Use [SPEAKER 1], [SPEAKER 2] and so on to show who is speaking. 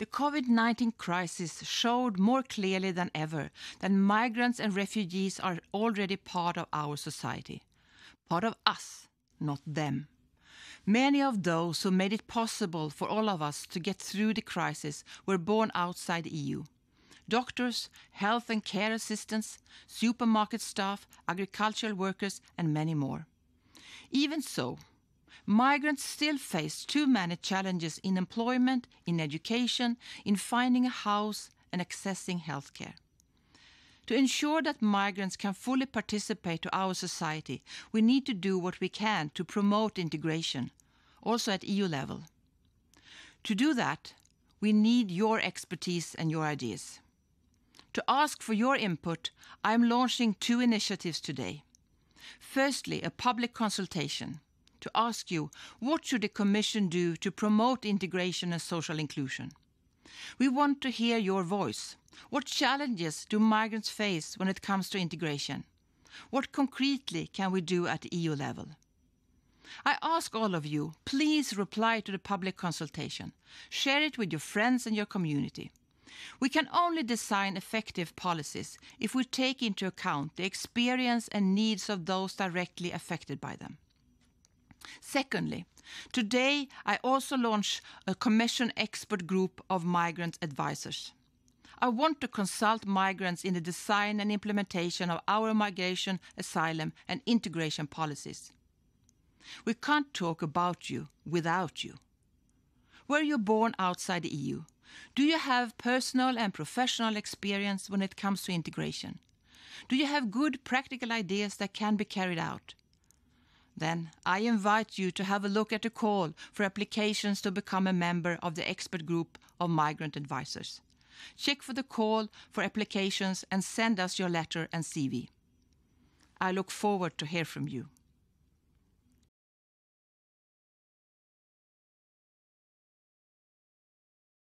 [SPEAKER 1] The COVID 19 crisis showed more clearly than ever that migrants and refugees are already part of our society. Part of us, not them. Many of those who made it possible for all of us to get through the crisis were born outside the EU. Doctors, health and care assistants, supermarket staff, agricultural workers, and many more. Even so, migrants still face too many challenges in employment, in education, in finding a house, and accessing healthcare. To ensure that migrants can fully participate to our society, we need to do what we can to promote integration, also at EU level. To do that, we need your expertise and your ideas. To ask for your input, I am launching two initiatives today. Firstly, a public consultation to ask you what should the Commission do to promote integration and social inclusion. We want to hear your voice. What challenges do migrants face when it comes to integration? What concretely can we do at EU level? I ask all of you, please reply to the public consultation. Share it with your friends and your community. We can only design effective policies if we take into account the experience and needs of those directly affected by them. Secondly, today I also launch a Commission expert group of migrant advisors. I want to consult migrants in the design and implementation of our migration, asylum, and integration policies. We can't talk about you without you. Were you born outside the EU? Do you have personal and professional experience when it comes to integration? Do you have good practical ideas that can be carried out? Then I invite you to have a look at the call for applications to become a member of the expert group of migrant advisors. Check for the call for applications and send us your letter and CV. I look forward to hear from you.